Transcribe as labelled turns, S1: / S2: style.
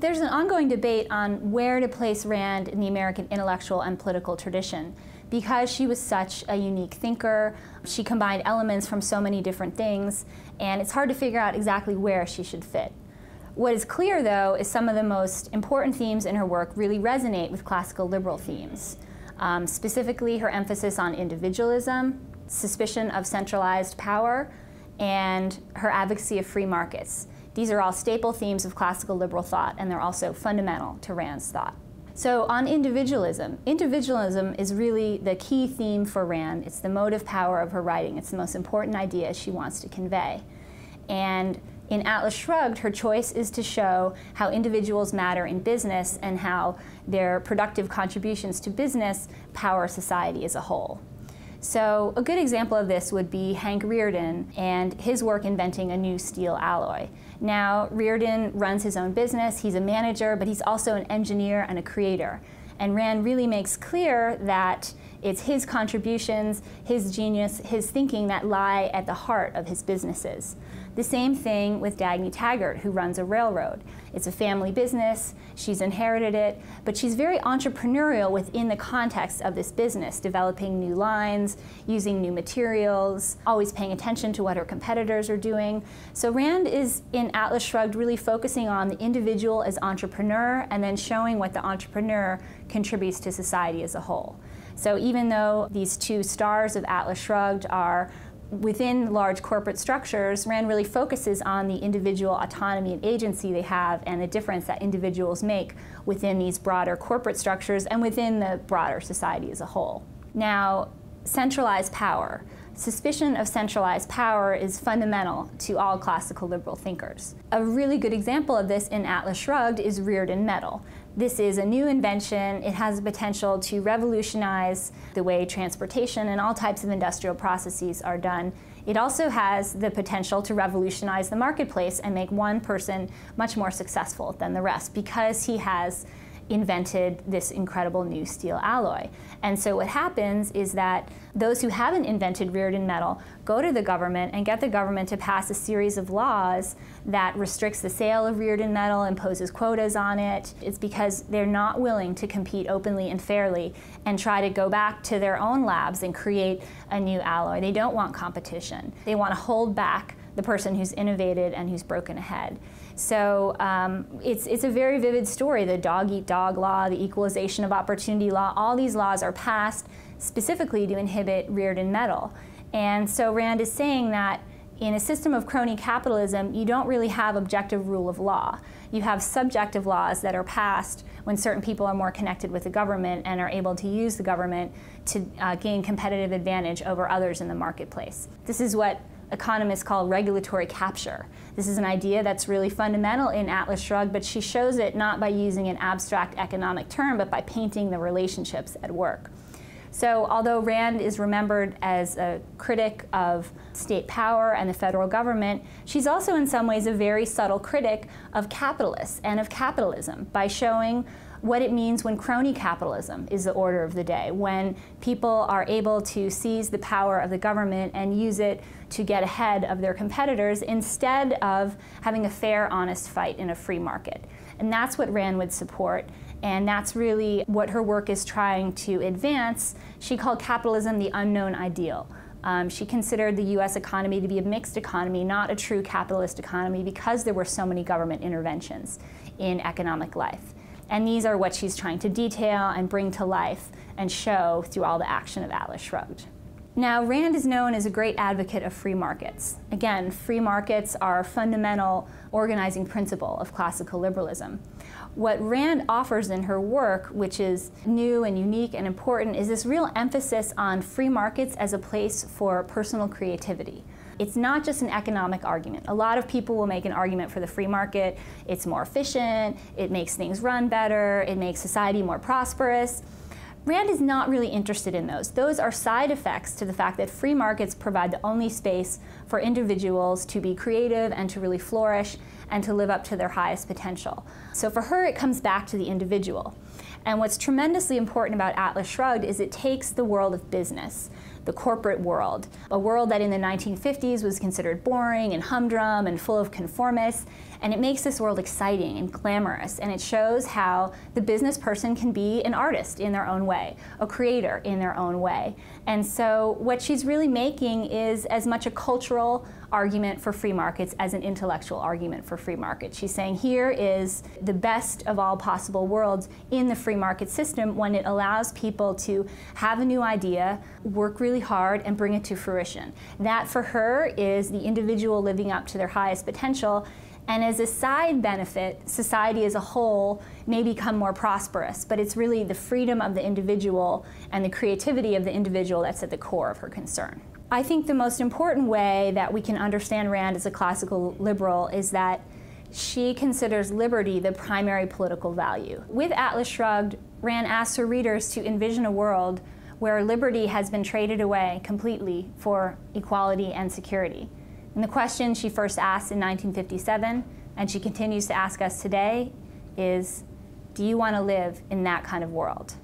S1: There's an ongoing debate on where to place Rand in the American intellectual and political tradition. Because she was such a unique thinker, she combined elements from so many different things, and it's hard to figure out exactly where she should fit. What is clear, though, is some of the most important themes in her work really resonate with classical liberal themes. Um, specifically, her emphasis on individualism, suspicion of centralized power, and her advocacy of free markets. These are all staple themes of classical liberal thought, and they're also fundamental to Rand's thought. So, on individualism, individualism is really the key theme for Rand. It's the motive power of her writing, it's the most important idea she wants to convey. And in Atlas Shrugged, her choice is to show how individuals matter in business and how their productive contributions to business power society as a whole. So a good example of this would be Hank Rearden and his work inventing a new steel alloy. Now, Rearden runs his own business, he's a manager, but he's also an engineer and a creator. And Rand really makes clear that it's his contributions, his genius, his thinking that lie at the heart of his businesses. The same thing with Dagny Taggart, who runs a railroad. It's a family business, she's inherited it, but she's very entrepreneurial within the context of this business, developing new lines, using new materials, always paying attention to what her competitors are doing. So Rand is in Atlas Shrugged really focusing on the individual as entrepreneur and then showing what the entrepreneur contributes to society as a whole. So even though these two stars of Atlas Shrugged are within large corporate structures, RAND really focuses on the individual autonomy and agency they have and the difference that individuals make within these broader corporate structures and within the broader society as a whole. Now, centralized power. Suspicion of centralized power is fundamental to all classical liberal thinkers. A really good example of this in Atlas Shrugged is Rearden Metal. This is a new invention. It has the potential to revolutionize the way transportation and all types of industrial processes are done. It also has the potential to revolutionize the marketplace and make one person much more successful than the rest because he has invented this incredible new steel alloy. And so what happens is that those who haven't invented Rearden metal go to the government and get the government to pass a series of laws that restricts the sale of Rearden metal, imposes quotas on it. It's because they're not willing to compete openly and fairly and try to go back to their own labs and create a new alloy. They don't want competition. They want to hold back the person who's innovated and who's broken ahead. So um, it's, it's a very vivid story. The dog eat dog law, the equalization of opportunity law, all these laws are passed specifically to inhibit Rearden metal. And so Rand is saying that in a system of crony capitalism, you don't really have objective rule of law. You have subjective laws that are passed when certain people are more connected with the government and are able to use the government to uh, gain competitive advantage over others in the marketplace. This is what economists call regulatory capture. This is an idea that's really fundamental in Atlas Shrugged, but she shows it not by using an abstract economic term, but by painting the relationships at work. So, although Rand is remembered as a critic of state power and the federal government, she's also in some ways a very subtle critic of capitalists and of capitalism by showing what it means when crony capitalism is the order of the day, when people are able to seize the power of the government and use it to get ahead of their competitors instead of having a fair, honest fight in a free market. And that's what Rand would support. And that's really what her work is trying to advance. She called capitalism the unknown ideal. Um, she considered the US economy to be a mixed economy, not a true capitalist economy, because there were so many government interventions in economic life. And these are what she's trying to detail and bring to life and show through all the action of Atlas Shrugged. Now, Rand is known as a great advocate of free markets. Again, free markets are a fundamental organizing principle of classical liberalism. What Rand offers in her work, which is new and unique and important, is this real emphasis on free markets as a place for personal creativity. It's not just an economic argument. A lot of people will make an argument for the free market. It's more efficient, it makes things run better, it makes society more prosperous. Rand is not really interested in those. Those are side effects to the fact that free markets provide the only space for individuals to be creative and to really flourish and to live up to their highest potential. So for her, it comes back to the individual. And what's tremendously important about Atlas Shrugged is it takes the world of business, the corporate world, a world that in the 1950s was considered boring and humdrum and full of conformists. And it makes this world exciting and glamorous, and it shows how the business person can be an artist in their own way, a creator in their own way. And so, what she's really making is as much a cultural argument for free markets as an intellectual argument for free markets. She's saying here is the best of all possible worlds in the free market system when it allows people to have a new idea, work really hard, and bring it to fruition. That for her is the individual living up to their highest potential and as a side benefit, society as a whole may become more prosperous, but it's really the freedom of the individual and the creativity of the individual that's at the core of her concern. I think the most important way that we can understand Rand as a classical liberal is that she considers liberty the primary political value. With Atlas Shrugged, Rand asks her readers to envision a world where liberty has been traded away completely for equality and security. And the question she first asked in 1957, and she continues to ask us today, is do you want to live in that kind of world?